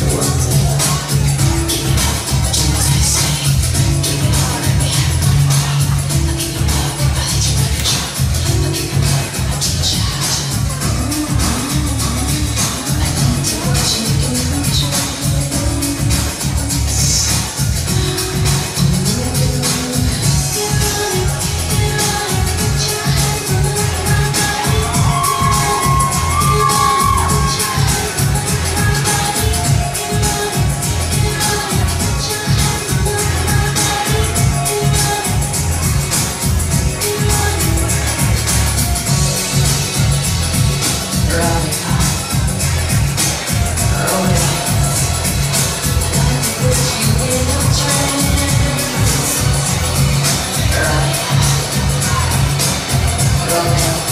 the world. love.